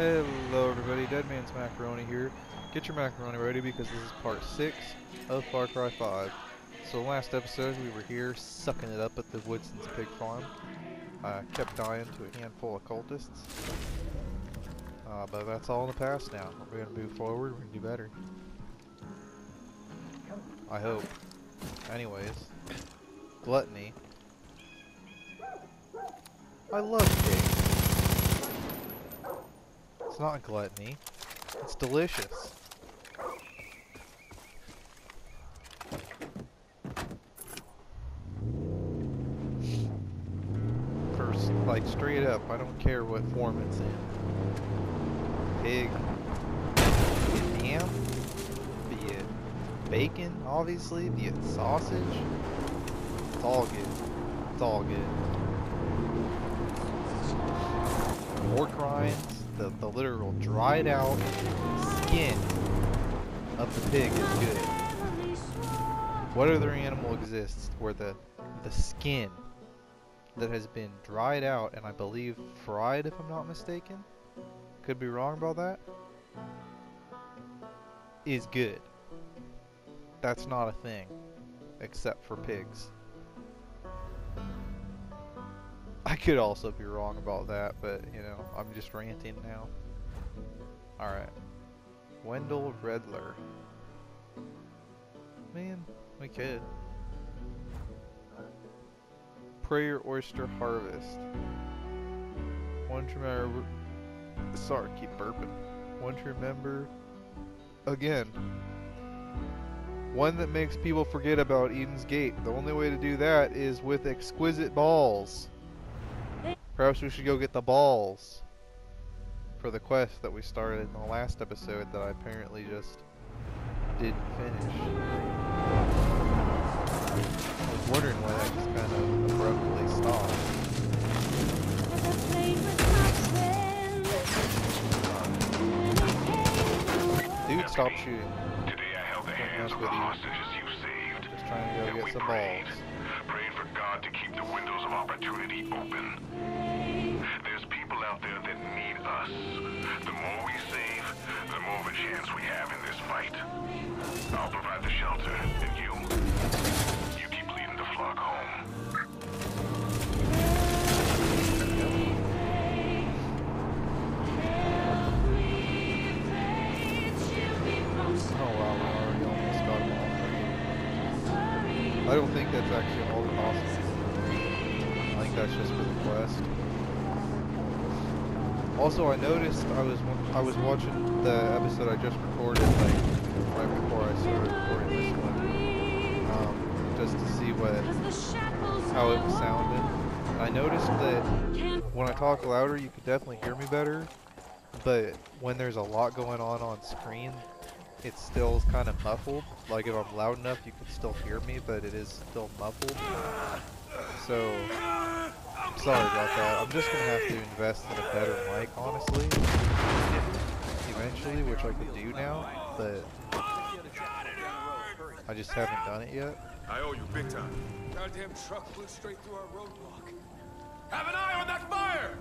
Hello everybody, Deadman's Macaroni here. Get your macaroni ready because this is part 6 of Far Cry 5. So last episode we were here sucking it up at the Woodson's pig farm. I kept dying to a handful of cultists. Uh, but that's all in the past now. We're going to move forward, we're going to do better. I hope. Anyways, gluttony. I love cake. Not gluttony. It's delicious. First, like straight up, I don't care what form it's in. Pig, ham, be it bacon, obviously, be it sausage. It's all good. It's all good. Pork rinds, the, the literal dried out skin of the pig is good. What other animal exists where the the skin that has been dried out and I believe fried if I'm not mistaken? Could be wrong about that. Is good. That's not a thing. Except for pigs. I could also be wrong about that, but you know, I'm just ranting now. Alright. Wendell Redler. Man, we could. Prairie Oyster Harvest. One to remember. Sorry, keep burping. One to remember. Again. One that makes people forget about Eden's Gate. The only way to do that is with exquisite balls. Perhaps we should go get the balls for the quest that we started in the last episode that I apparently just didn't finish. I was wondering why that just kind of abruptly stopped. Dude, stop shooting. Today I held the hands of the hostages you saved. Just trying to And go we get some prayed. balls. Prayed for God to keep the windows of opportunity open. Out there that need us. The more we save, the more of a chance we have in this fight. I'll provide the shelter, and you, you keep leading the flock home. Oh. I don't think that's actually all the hostages. I think that's just for the quest. Also, I noticed I was I was watching the episode I just recorded like right before I started recording this one, um, just to see what how it. And I noticed that when I talk louder, you can definitely hear me better. But when there's a lot going on on screen, it still is kind of muffled. Like if I'm loud enough, you can still hear me, but it is still muffled. So, sorry about that. I'm just gonna have to invest in a better mic, honestly. Eventually, which I can do now, but I just haven't done it yet. I owe you big time. Goddamn truck flew straight through our roadblock. Have an eye on that fire!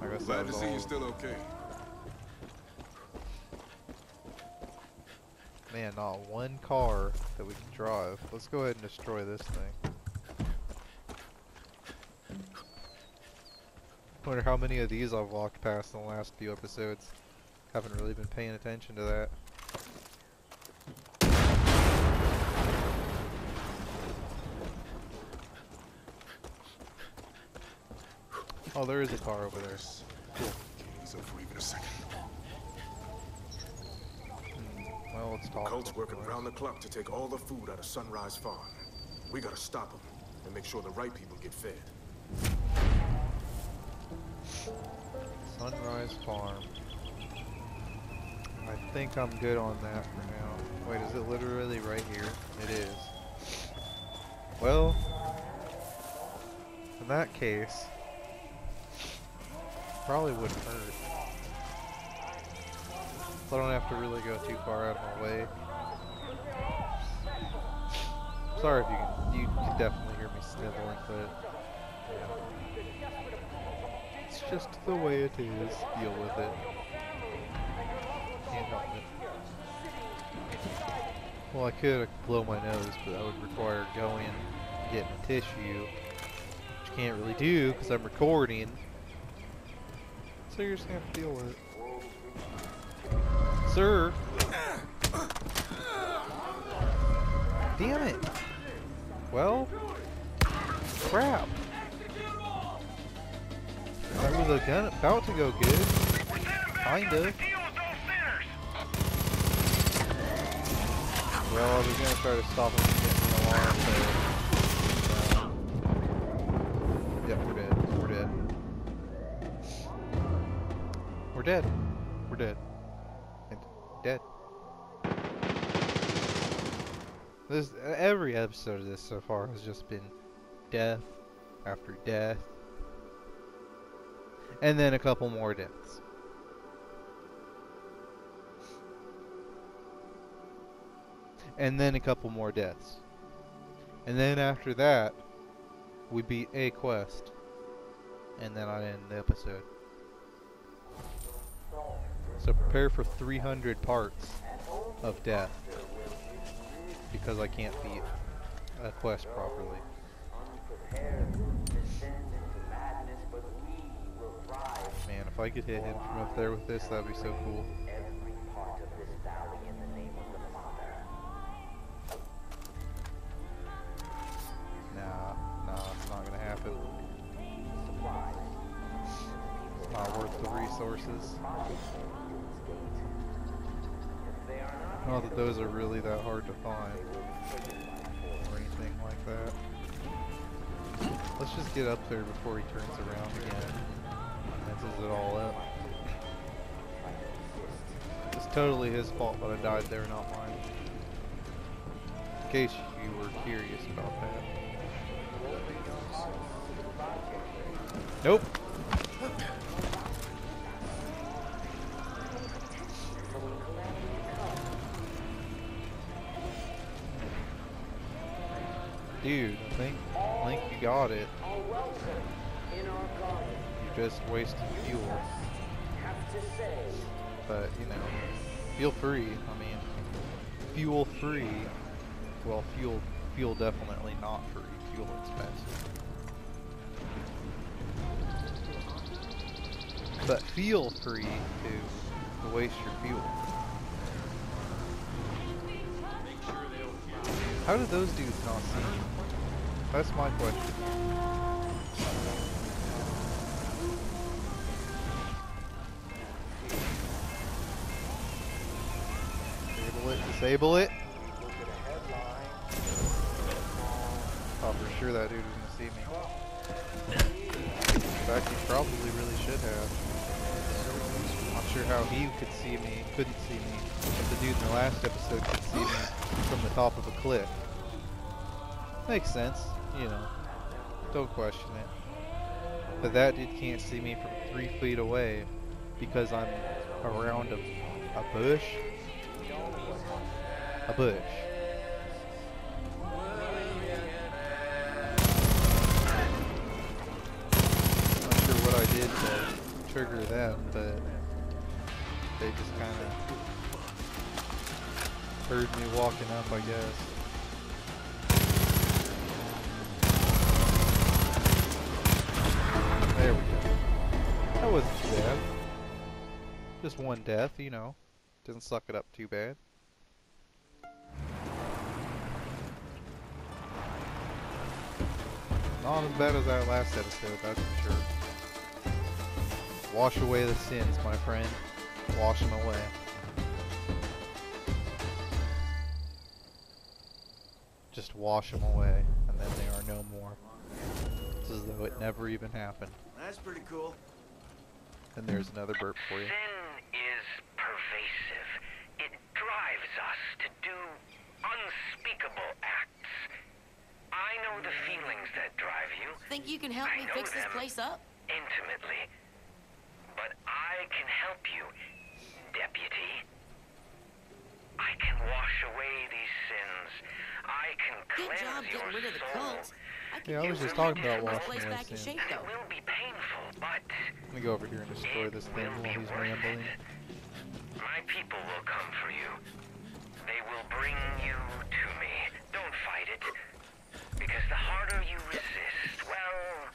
I guess Glad to see you're still okay. Man, not one car that we can drive. Let's go ahead and destroy this thing. I wonder how many of these I've walked past in the last few episodes. Haven't really been paying attention to that. Oh, there is a car over there. Up for even a second. Hmm, Well, let's talk. Cult's working around the clock to take all the food out of Sunrise Farm. We gotta stop them and make sure the right people get fed. Sunrise Farm. I think I'm good on that for now. Wait, is it literally right here? It is. Well, in that case, probably wouldn't hurt. So I don't have to really go too far out of my way. Sorry if you can, you can definitely hear me sniveling, but just the way it is. Deal with it. Can't help it. Well, I could blow my nose, but that would require going, getting a tissue, which I can't really do because I'm recording. So you're just gonna have to deal with it. Sir! Damn it! Well, crap. Was gun about to go good. Kinda. Well, I was gonna try to stop him from getting an alarm, but... Yeah, we're dead. We're dead. We're dead. We're dead. And dead. This every episode of this so far has just been death after death, and then a couple more deaths. And then a couple more deaths. And then after that, we beat a quest. And then I end the episode. So prepare for 300 parts of death. Because I can't beat a quest properly. If I could hit him from up there with this, that'd be so cool. Nah, nah, it's not gonna happen. It's not worth the resources. Not that those are really that hard to find. Or anything like that. Let's just get up there before he turns around again. It all up. It's totally his fault that I died there, not mine. In case you were curious about that. Nope. Dude, I think, I think you got it. Just wasting fuel. But, you know, feel free. I mean, fuel free. Well, fuel, fuel definitely not free. Fuel expensive. But feel free to, waste your fuel. How did those dudes not see? That's my question. Disable it, disable it. Oh, for sure that dude was gonna see me. In fact, he probably really should have. Not sure how he could see me, couldn't see me, but the dude in the last episode could see me from the top of a cliff. Makes sense, you know. Don't question it. But that dude can't see me from three feet away because I'm around a, a bush. A bush. Not sure what I did to trigger them, but they just kind of heard me walking up, I guess. There we go. That wasn't bad. Just one death, you know. Doesn't suck it up too bad. Oh, Not as bad as our last episode, that's for sure. Wash away the sins, my friend. Wash them away. Just wash them away, and then they are no more. It's as though it never even happened. That's pretty cool. And there's another burp for you. Sin is pervasive. It drives us to do unspeakable acts. I know the feelings that drive you Think you can help I me fix this place up? intimately. But I can help you, deputy. I can wash away these sins. I can Good cleanse job your getting rid of the soul. cult. Yeah, I was just talking about to this washing place away back in sins. shape, It though. will be painful, but Let me go over here and destroy this thing while he's worth rambling. it. My people will come for you. They will bring you to me. Don't fight it. Because the harder you resist, well,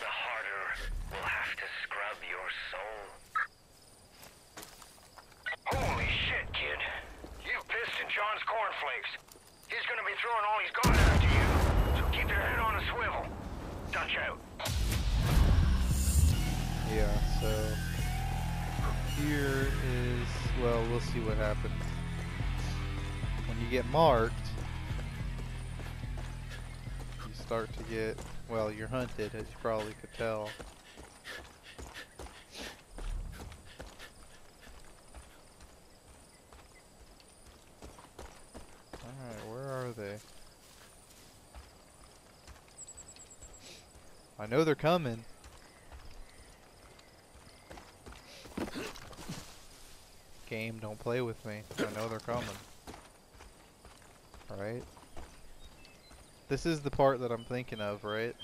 the harder we'll have to scrub your soul. Holy shit, kid. You pissed in John's cornflakes. He's gonna be throwing all he's got after you. So keep your head on a swivel. Dutch out. Yeah, so here is well, we'll see what happens. When you get marked, you start to get well, you're hunted, as you probably could tell. Alright, where are they? I know they're coming. Game, don't play with me. I know they're coming. Right? This is the part that I'm thinking of, right?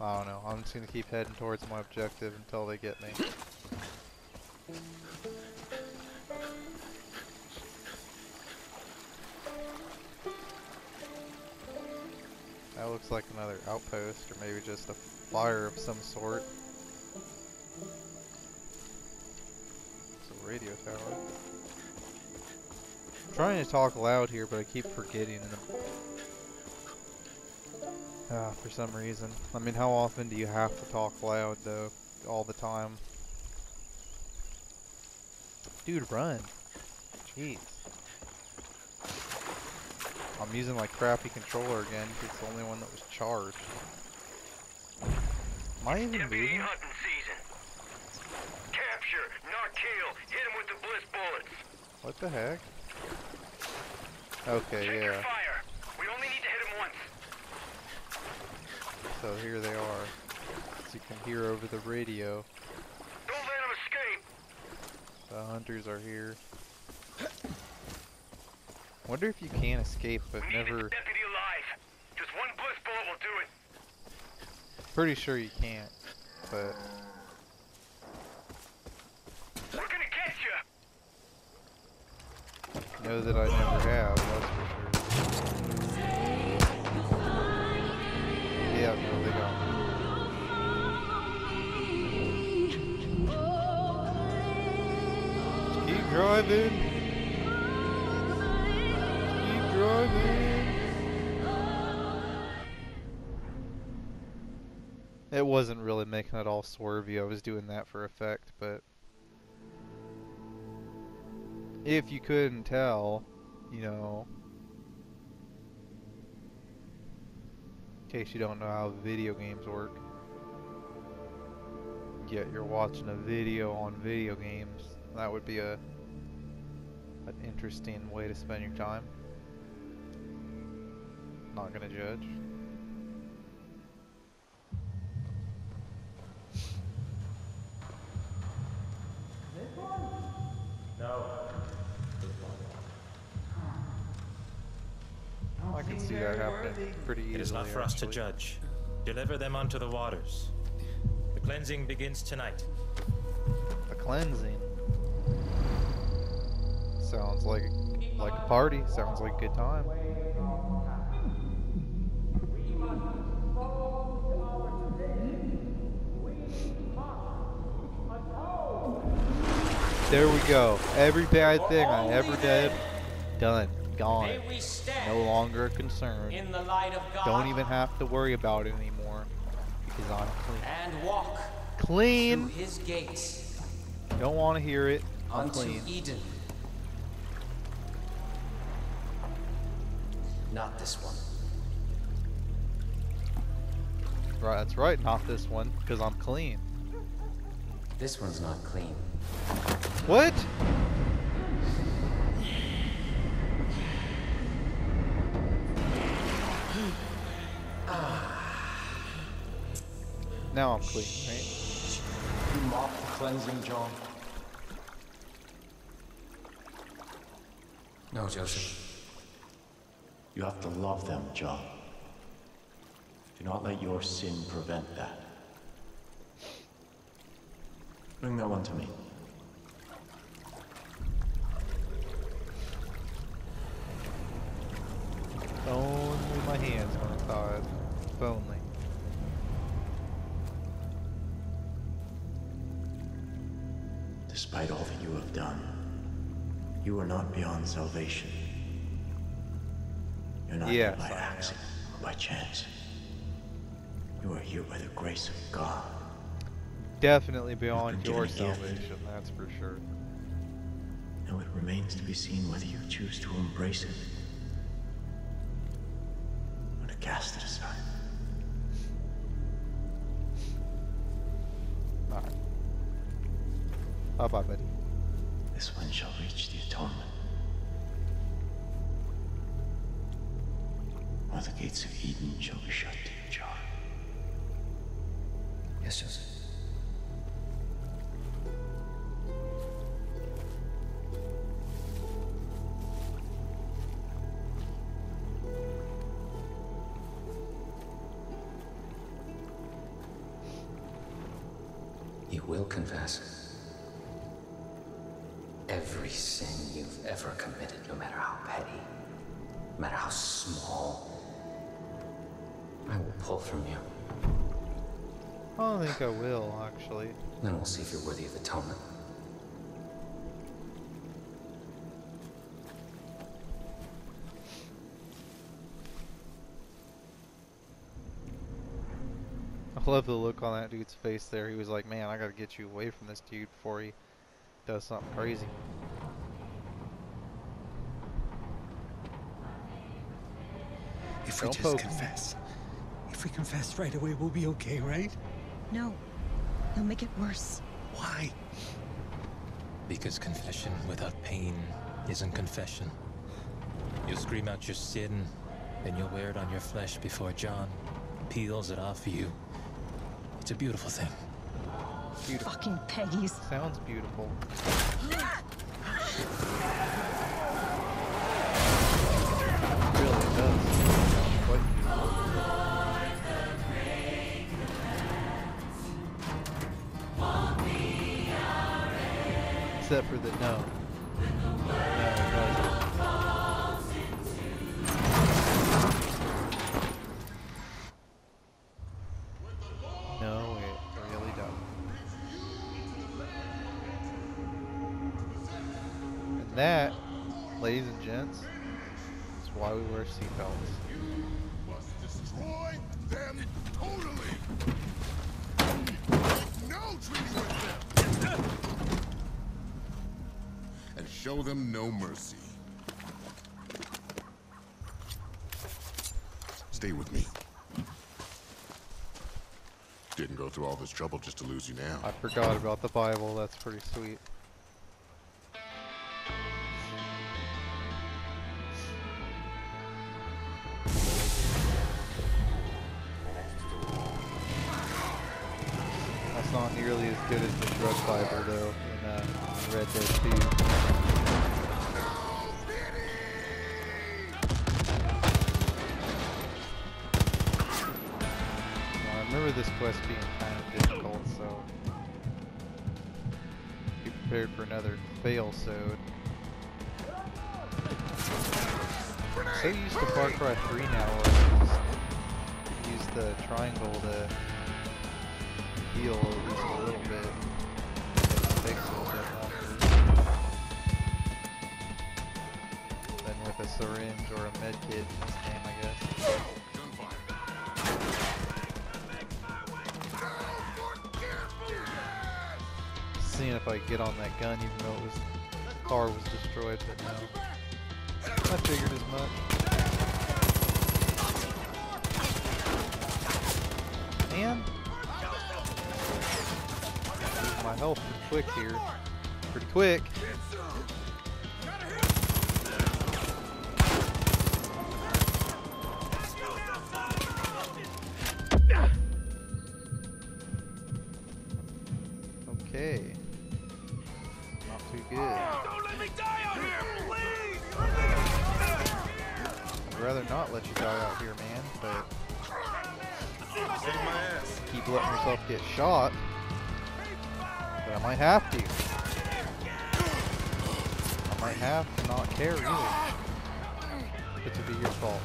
I don't know. I'm just gonna keep heading towards my objective until they get me. That looks like another outpost, or maybe just a fire of some sort. It's a radio tower. I'm trying to talk loud here, but I keep forgetting. Ah, for some reason. I mean, how often do you have to talk loud, though? All the time. Dude, run. Jeez. I'm using my crappy controller again, it's the only one that was charged. Am I even Deputy moving? hunting season. Capture, not kill. Hit him with the bliss bullets. What the heck? Okay, Check yeah. fire. We only need to hit him once. So here they are. As you can hear over the radio, Don't let him escape. the hunters are here. Wonder if you can escape, but never. the deputy alive. Just one bullet will do it. Pretty sure you can't, but We're gonna catch you. know that I never have. That's for sure. Yeah, no, they. Keep driving. It wasn't really making it all swervy. I was doing that for effect, but if you couldn't tell, you know, in case you don't know how video games work, yet you're watching a video on video games, that would be a an interesting way to spend your time. Not gonna judge. I can see that happening pretty easily. It is not for us to judge. Deliver them unto the waters. The cleansing begins tonight. The cleansing. Sounds like like a party. Sounds like a good time. There we go. Every bad thing I ever did, done, gone. May we stand No longer a concern. in the light of God Don't even have to worry about it anymore because I'm clean. and walk Clean. his gates Don't want to hear it. I'm clean. Eden. Not this one. Right, that's right. Not this one because I'm clean. This one's not clean. What? Now I'm clean, right? You mock the cleansing, John. No, Joseph. You have to love them, John. Do not let your sin prevent that. Bring that one to me. If only my hands weren't tied. If only. Despite all that you have done, you are not beyond salvation. You're not Yes, here by I accident or by chance. You are here by the grace of God. Definitely beyond your salvation, that's for sure. Now it remains to be seen whether you choose to embrace it will confess every sin you've ever committed, no matter how petty, no matter how small. I will pull from you. I don't think I will, actually. Then we'll see if you're worthy of atonement. I love the look on that dude's face there. He was like, man, I gotta get you away from this dude before he does something crazy. If we Don't just poke. confess. If we confess right away, we'll be okay, right? No. You'll make it worse. Why? Because confession without pain isn't confession. You'll scream out your sin, then you'll wear it on your flesh before John peels it off you. It's a beautiful thing. Beautiful. Fucking Peggies. Sounds beautiful. really does. Sounds quite beautiful. Except for the no. No, them no mercy. Stay with me. Didn't go through all this trouble just to lose you now. I forgot about the Bible, that's pretty sweet. Prepared for another fail sode. So used to Far Cry 3 now where use the triangle to heal at least a little bit. Than with a syringe or a med kit in this game, I guess. If I could get on that gun even though it was car was destroyed, but no. I figured as much. Man. My health pretty quick here. Pretty quick. Might have to not care either. It to be your fault.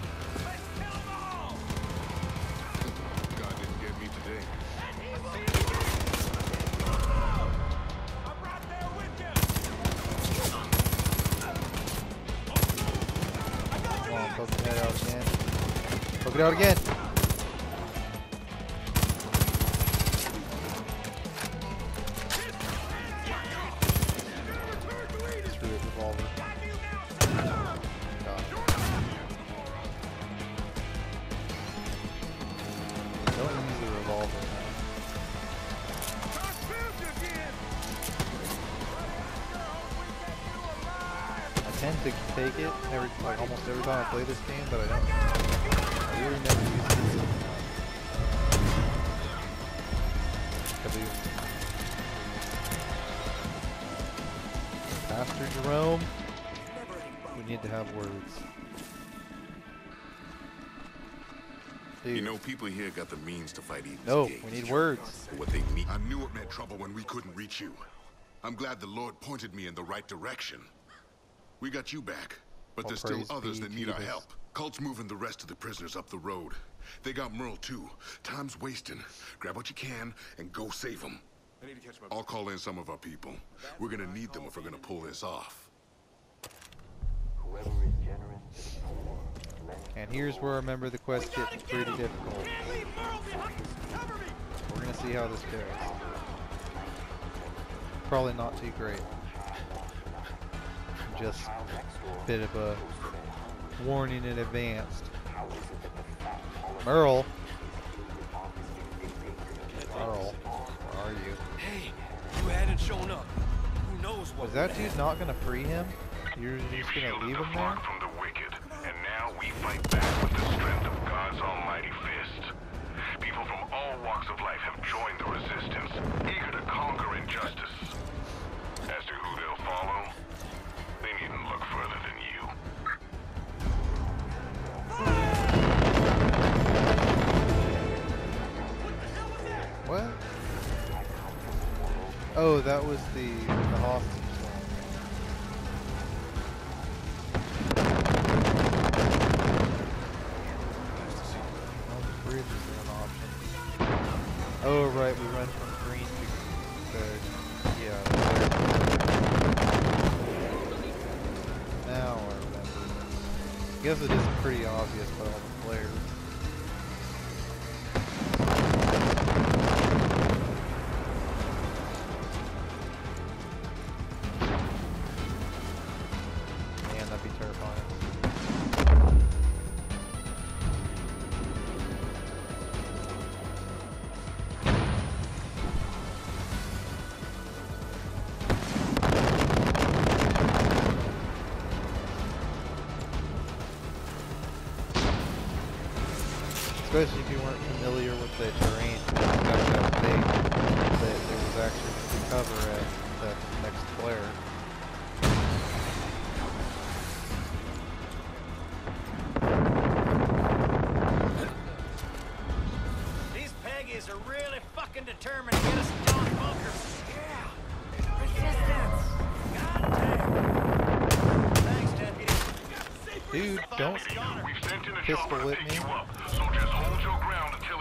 God didn't get me today. Come on, poke head out again. Poke it out again. Know, people here got the means to fight evil. no, we need words. What they need. I knew it meant trouble when we couldn't reach you. I'm glad the Lord pointed me in the right direction. We got you back, but All there's still others that need our help. Cult's moving the rest of the prisoners up the road. They got Merle too. Time's wasting. Grab what you can and go save them. I need to catch my. I'll call in some of our people. We're gonna need them if we're gonna pull this off. And here's where I remember the quest getting pretty difficult. We're gonna see how this goes. Probably not too great. Just a bit of a warning in advance. Merle. Merle, where are you? Hey, you hadn't shown up. Who knows what? Was that dude not gonna free him? You're just gonna leave him there? Fight back with the strength of God's almighty fist. People from all walks of life have joined the resistance, eager to conquer injustice. As to who they'll follow, they needn't look further than you. What? Oh, that was the, guess it is pretty obvious by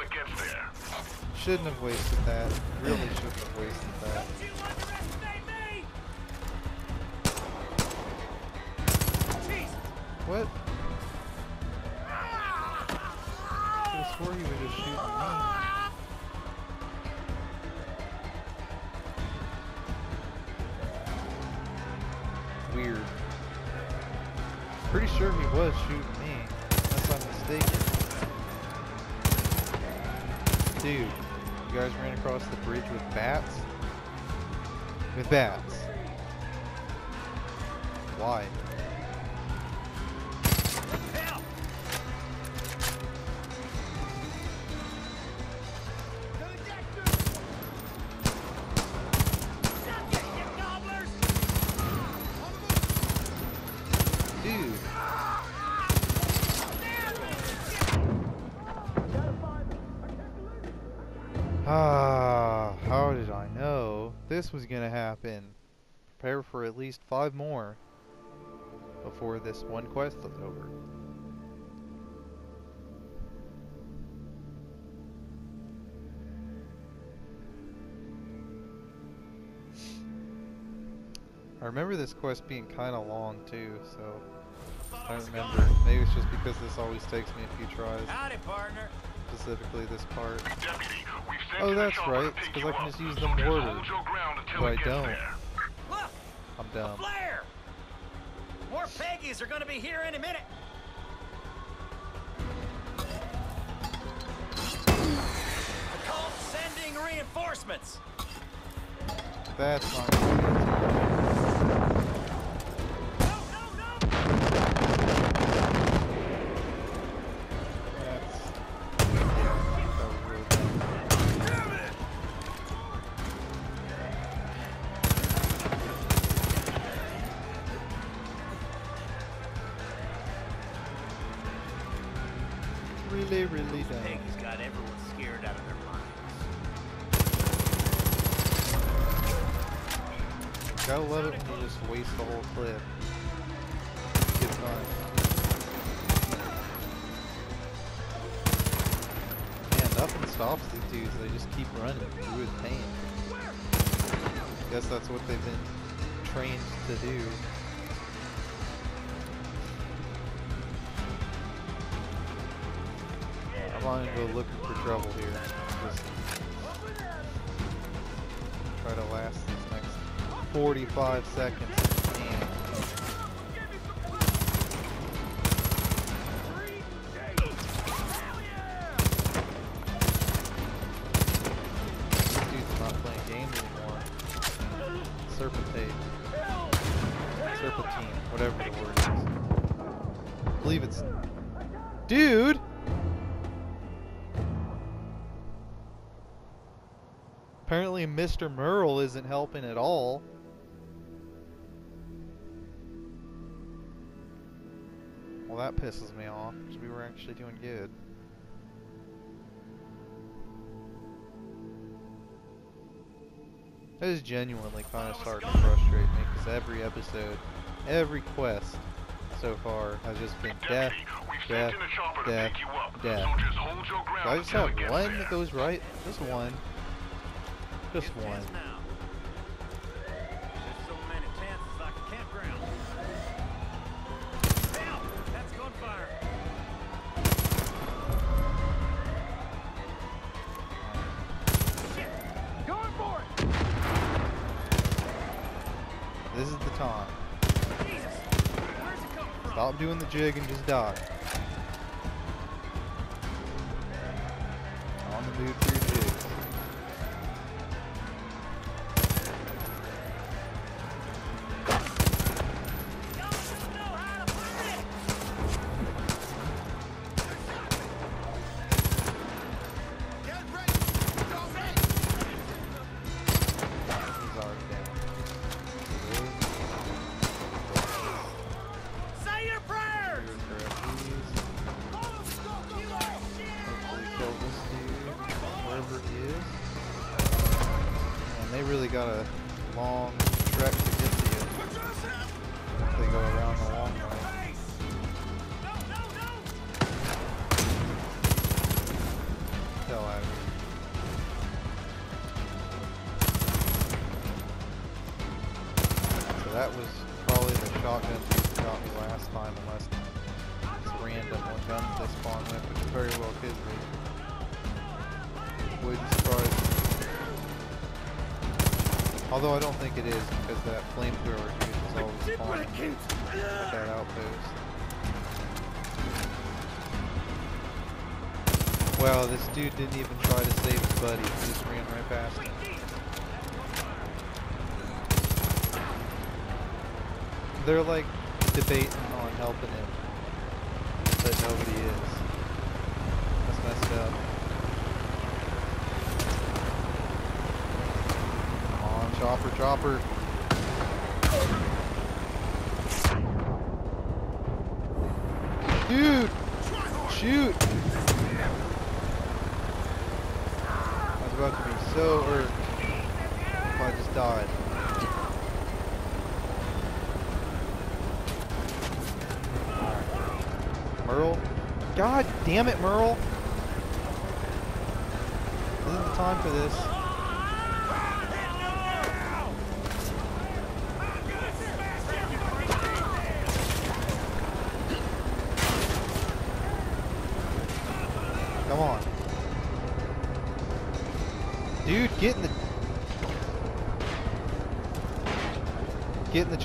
it gets there. Shouldn't have wasted that. Really shouldn't have wasted that. You me! What? I swore he was just shooting me. Weird. Pretty sure he was shooting me, Dude, you guys ran across the bridge with bats? With bats. Why? Least five more before this one quest is over. I remember this quest being kind of long too, so I don't remember. Maybe it's just because this always takes me a few tries. Howdy, partner. Specifically this part. Deputy, we've sent Oh, that's right. to It's pick because I can just use so the mortar. hold your But I don't. there. I'm a flare. More Peggies are gonna be here any minute. The cult sending reinforcements. That's not These dudes. They just keep running through his pain. Guess that's what they've been trained to do. I'm gonna go looking for trouble here. Just try to last these next 45 seconds. Mr. Merle isn't helping at all. Well, that pisses me off, because we were actually doing good. That is genuinely kind of starting to frustrate me, because every episode, every quest so far has just been death, death, death, death. Do I just have one that goes right? Just one. Just one. Now. There's so many chances like a campground. Now, that's gunfire. Shit, going for it. This is the time. Jesus, where's it coming from? Stop doing the jig and just die. On the mood for your think it is, because that flamethrower dude is always spawning at that outpost. Wow, this dude didn't even try to save his buddy, he just ran right past him. They're like debating on helping him, but nobody is. That's messed up. Come on, chopper, chopper. Dude! Shoot! I was about to be so irked if I just died. Merle? God damn it, Merle! This isn't the time for this.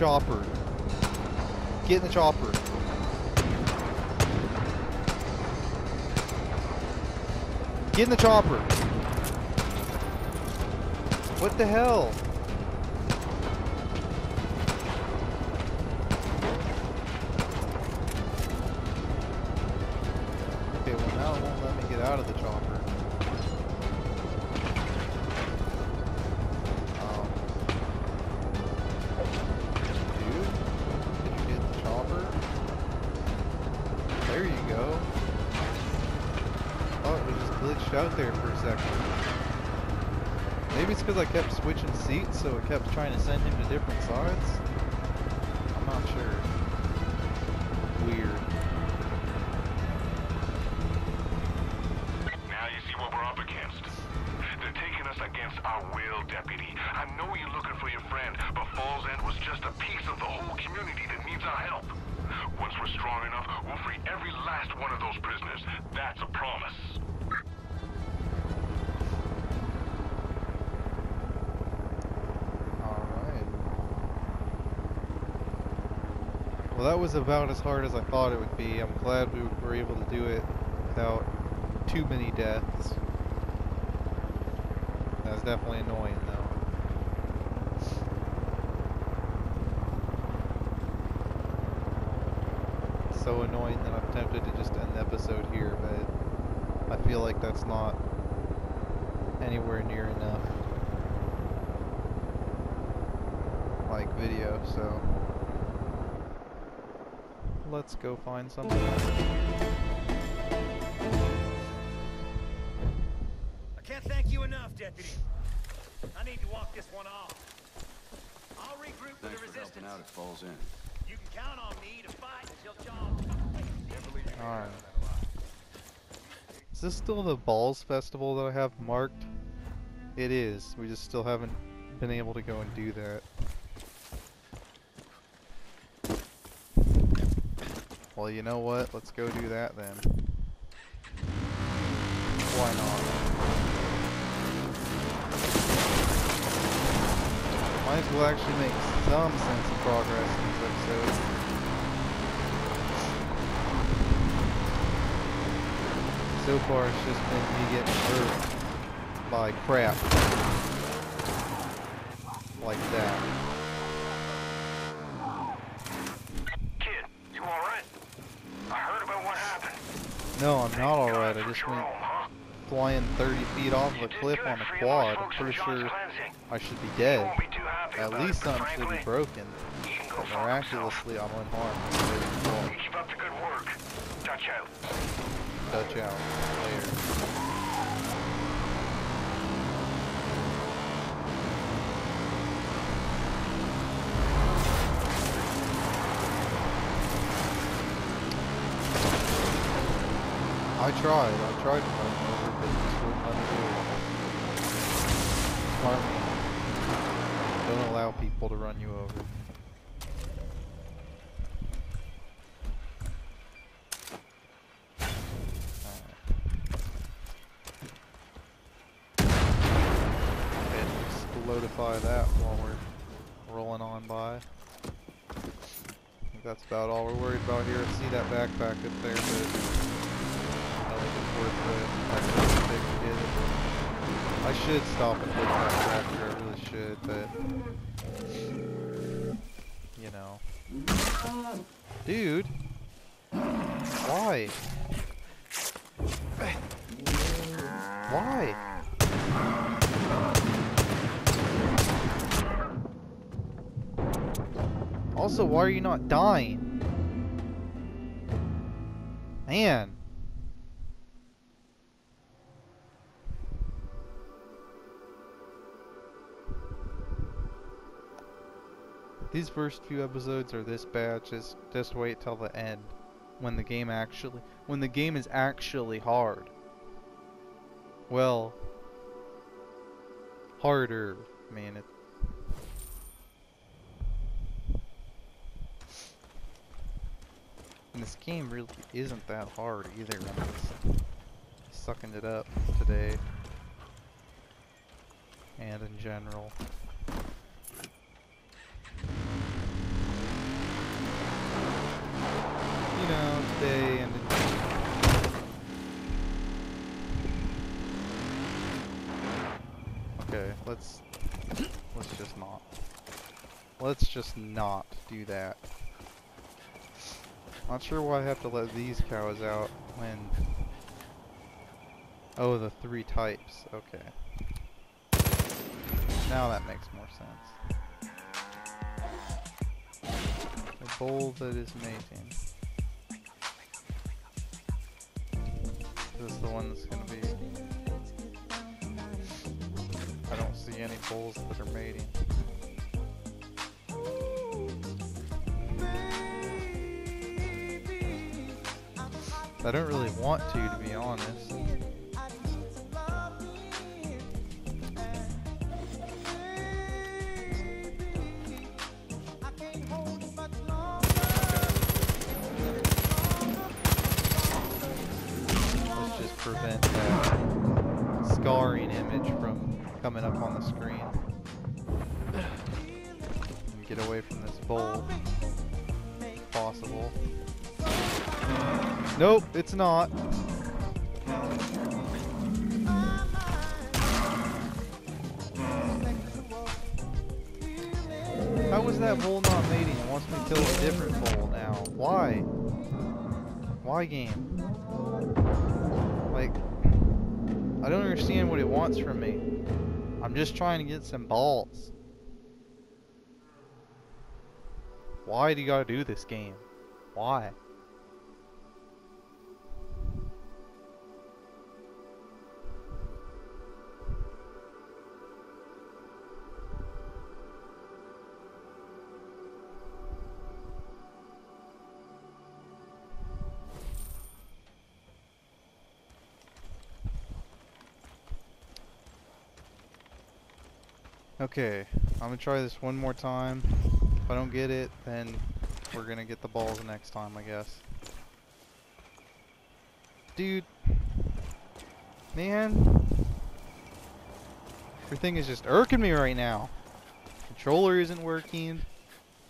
Chopper. Get in the chopper. Get in the chopper. What the hell? Okay, well now it won't let me get out of the chopper. Because I kept switching seats, so it kept trying to send him to different sides? Was about as hard as I thought it would be. I'm glad we were able to do it without too many deaths. That was definitely annoying, though. So annoying that I'm tempted to just end the episode here, but I feel like that's not anywhere near enough. like video, so let's go find something. I can't thank you enough, Deputy. I need to walk this one off. I'll regroup with Thanks the for helping resistance. out at Falls End. You can count on me to fight until John. Alright. Is this still the Balls Festival that I have marked? It is. We just still haven't been able to go and do that. Well, you know what? Let's go do that then. Why not? Might as well actually make some sense of progress in this episode. So far, it's just been me getting hurt by crap. Like that. Kid, you alright? I heard about what happened. No, I'm not alright. I just went flying 30 feet off of a cliff on a quad. I'm pretty sure I should be dead. At least something should be broken. But miraculously, I'm unharmed. Keep up the good work. Touch out. Dutch out. Later. I tried. I tried to him over, but. Smart man. Don't allow people to run you over. And solidify that while we're rolling on by. That's about all we're worried about here. I see that backpack up there, but I should stop and at that tractor, I really should, but you know. Dude! Why? Why? Also, why are you not dying? Man. These first few episodes are this bad, just just wait till the end when the game actually when the game is actually hard. Well, harder. I mean it. And this game really isn't that hard either. I'm just sucking it up today and in general. You know, today and Okay, let's let's just not. Let's just not do that. Not sure why I have to let these cows out when Oh, the three types. Okay. Now that makes more sense. A bull that is mating. Is the one that's gonna be... I don't see any bulls that are mating. I don't really want to, to be honest. Coming up on the screen. Get away from this bowl. If possible. Nope, it's not. How was that bowl not mating? It wants me to kill a different bowl now. Why? Why game? Like, I don't understand what it wants from me. I'm just trying to get some balls. Why do you gotta do this game? Why? Okay, I'm gonna try this one more time. If I don't get it, then we're gonna get the balls next time, I guess. Dude. Man. Everything is just irking me right now. Controller isn't working.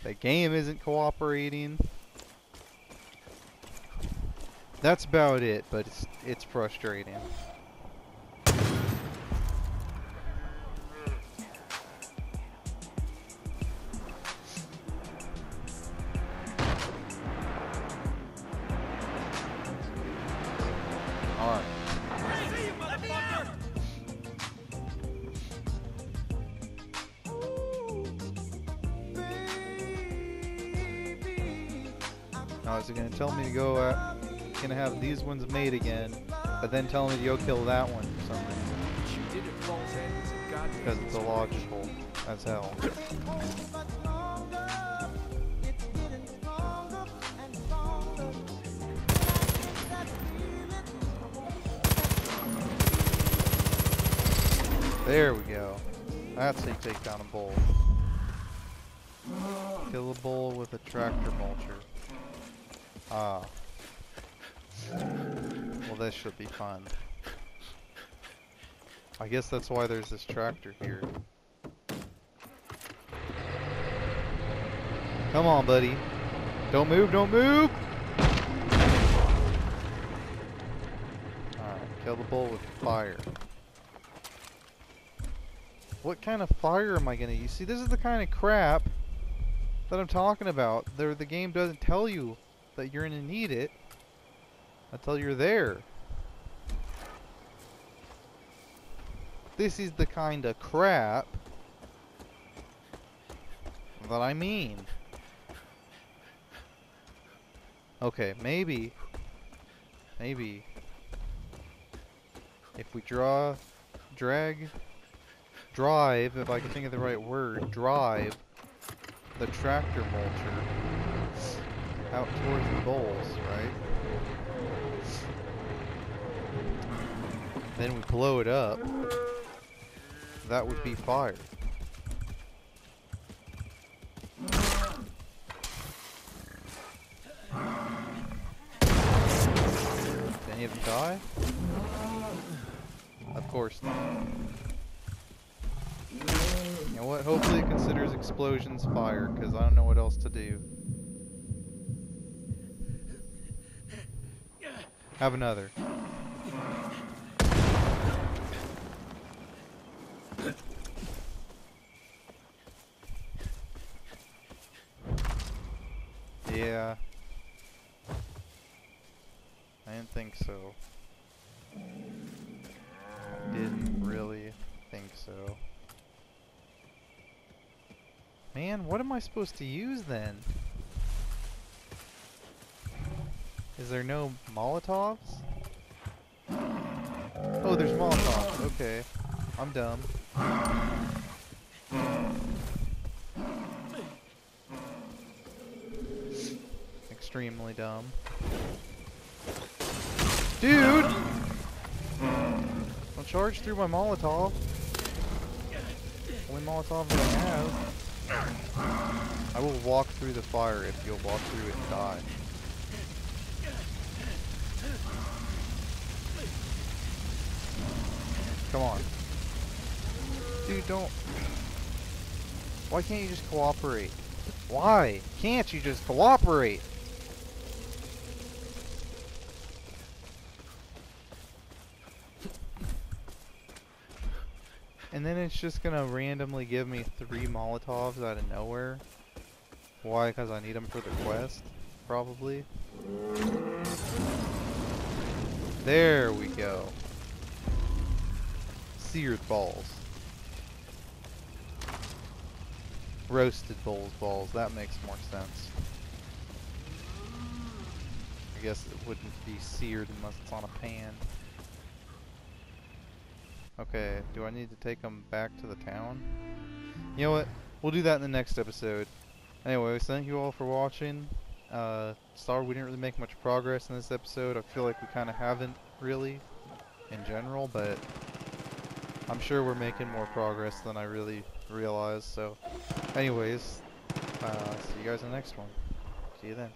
The game isn't cooperating. That's about it, but it's it's frustrating. Ones made again, but then tell me to go kill that one for some reason. What you did at Falls End was a goddamn Because it's illogical as hell. There we go. That's how you take down a bull. Kill a bull with a tractor mulcher. Ah. Well, this should be fun. I guess that's why there's this tractor here. Come on, buddy. Don't move, don't move! Alright, kill the bull with fire. What kind of fire am I gonna use? See, this is the kind of crap that I'm talking about. There, the game doesn't tell you that you're gonna need it until you're there. This is the kind of crap that I mean. Okay, maybe, maybe, if we draw, drag, drive, if I can think of the right word, drive the tractor mulcher out towards the bowls, right? Then we blow it up. That would be fire. Did any of them die? Of course not. You know what? Hopefully it considers explosions fire, because I don't know what else to do. Have another. Yeah. I didn't think so. Didn't really think so. Man, what am I supposed to use then? Is there no Molotovs? Oh, there's Molotovs. Okay. I'm dumb. Extremely dumb. Dude! I'll charge through my Molotov. Only Molotov that I have. I will walk through the fire if you'll walk through it and die. Come on. Dude, don't... Why can't you just cooperate? Why can't you just cooperate? And then it's just gonna randomly give me three Molotovs out of nowhere. Why? Because I need them for the quest? Probably. There we go. Seared balls. Roasted bowls balls. That makes more sense. I guess it wouldn't be seared unless it's on a pan. Okay, do I need to take them back to the town? You know what? We'll do that in the next episode. Anyways, thank you all for watching. Uh, sorry we didn't really make much progress in this episode. I feel like we kind of haven't really in general, but I'm sure we're making more progress than I really realized. So, anyways, uh, see you guys in the next one. See you then.